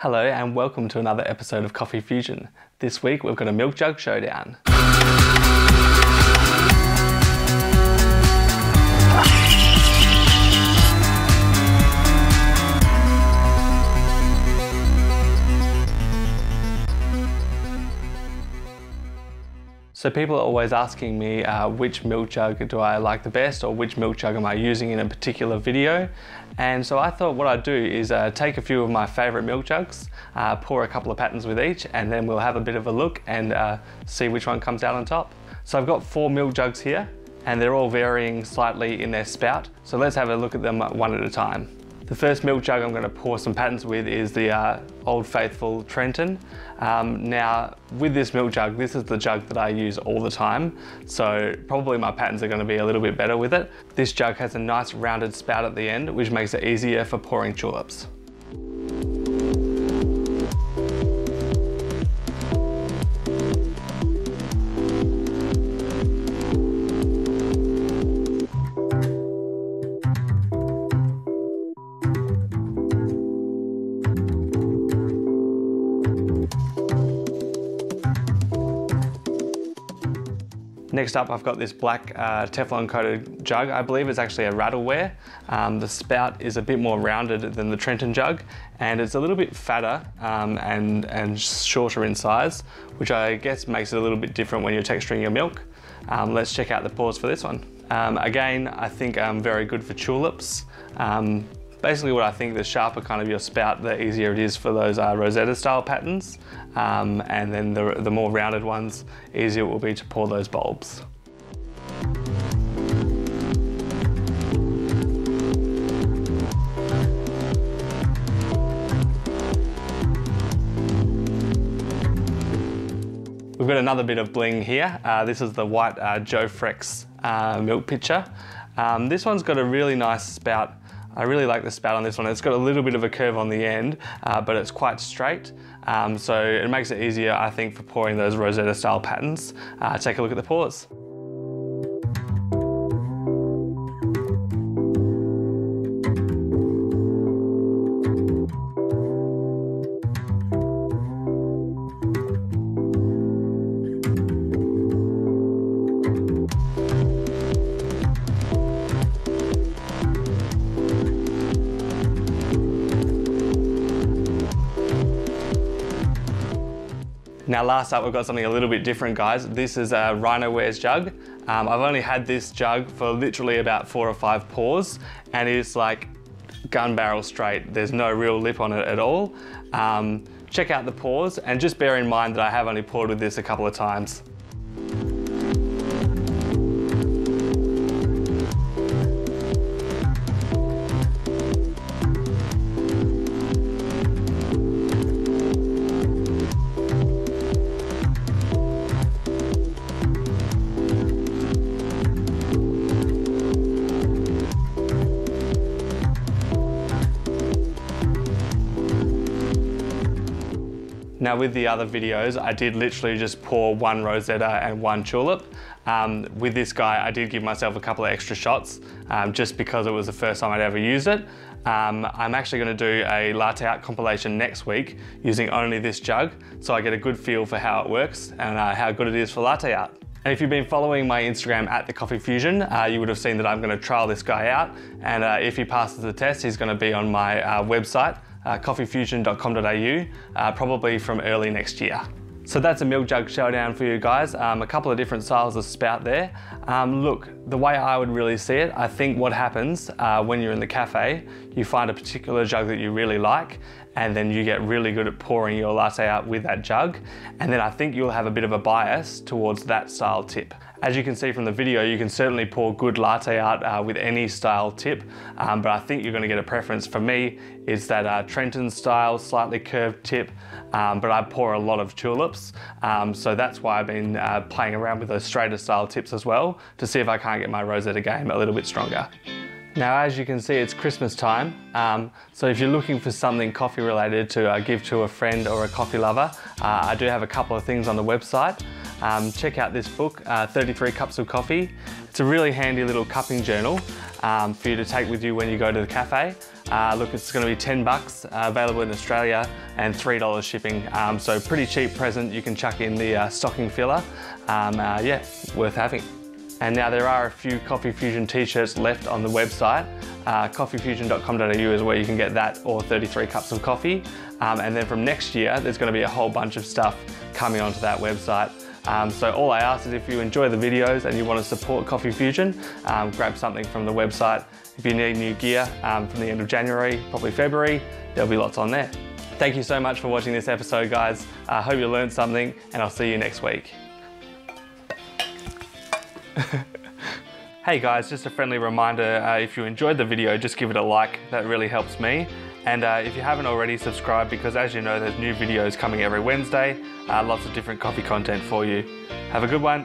Hello and welcome to another episode of Coffee Fusion. This week we've got a milk jug showdown. So people are always asking me uh, which milk jug do I like the best or which milk jug am I using in a particular video. And so I thought what I'd do is uh, take a few of my favorite milk jugs, uh, pour a couple of patterns with each, and then we'll have a bit of a look and uh, see which one comes out on top. So I've got four milk jugs here and they're all varying slightly in their spout. So let's have a look at them one at a time. The first milk jug I'm going to pour some patterns with is the uh, Old Faithful Trenton. Um, now, with this milk jug, this is the jug that I use all the time, so probably my patterns are going to be a little bit better with it. This jug has a nice rounded spout at the end, which makes it easier for pouring tulips. Next up, I've got this black uh, Teflon coated jug. I believe it's actually a rattleware. Um, the spout is a bit more rounded than the Trenton jug and it's a little bit fatter um, and, and shorter in size, which I guess makes it a little bit different when you're texturing your milk. Um, let's check out the pours for this one. Um, again, I think um, very good for tulips. Basically what I think, the sharper kind of your spout, the easier it is for those uh, Rosetta style patterns. Um, and then the, the more rounded ones, easier it will be to pour those bulbs. We've got another bit of bling here. Uh, this is the white uh, Joe Frex uh, milk pitcher. Um, this one's got a really nice spout I really like the spout on this one. It's got a little bit of a curve on the end, uh, but it's quite straight. Um, so it makes it easier, I think, for pouring those Rosetta style patterns. Uh, take a look at the pours. Now last up we've got something a little bit different guys. This is a Rhino Wares jug. Um, I've only had this jug for literally about four or five pours and it's like gun barrel straight. There's no real lip on it at all. Um, check out the pours and just bear in mind that I have only poured with this a couple of times. Now with the other videos, I did literally just pour one Rosetta and one tulip. Um, with this guy, I did give myself a couple of extra shots um, just because it was the first time I'd ever used it. Um, I'm actually going to do a latte art compilation next week using only this jug so I get a good feel for how it works and uh, how good it is for latte art. And if you've been following my Instagram at The Coffee Fusion, uh, you would have seen that I'm going to trial this guy out. And uh, if he passes the test, he's going to be on my uh, website, uh, coffeefusion.com.au, uh, probably from early next year. So that's a milk jug showdown for you guys. Um, a couple of different styles of spout there. Um, look, the way I would really see it, I think what happens uh, when you're in the cafe, you find a particular jug that you really like, and then you get really good at pouring your latte out with that jug. And then I think you'll have a bit of a bias towards that style tip. As you can see from the video, you can certainly pour good latte art uh, with any style tip, um, but I think you're gonna get a preference. For me, it's that uh, Trenton style, slightly curved tip, um, but I pour a lot of tulips. Um, so that's why I've been uh, playing around with those straighter style tips as well, to see if I can't get my Rosetta game a little bit stronger. Now, as you can see, it's Christmas time. Um, so if you're looking for something coffee related to uh, give to a friend or a coffee lover, uh, I do have a couple of things on the website. Um, check out this book, uh, 33 Cups of Coffee. It's a really handy little cupping journal um, for you to take with you when you go to the cafe. Uh, look, it's going to be 10 bucks uh, available in Australia and $3 shipping. Um, so pretty cheap present. You can chuck in the uh, stocking filler. Um, uh, yeah, worth having. And now there are a few Coffee Fusion t-shirts left on the website. Uh, coffeefusion.com.au is where you can get that or 33 cups of coffee. Um, and then from next year, there's going to be a whole bunch of stuff coming onto that website. Um, so all I ask is if you enjoy the videos and you want to support Coffee Fusion, um, grab something from the website. If you need new gear um, from the end of January, probably February, there'll be lots on there. Thank you so much for watching this episode, guys. I uh, hope you learned something and I'll see you next week. hey guys, just a friendly reminder, uh, if you enjoyed the video, just give it a like, that really helps me. And uh, if you haven't already, subscribe because as you know, there's new videos coming every Wednesday, uh, lots of different coffee content for you. Have a good one.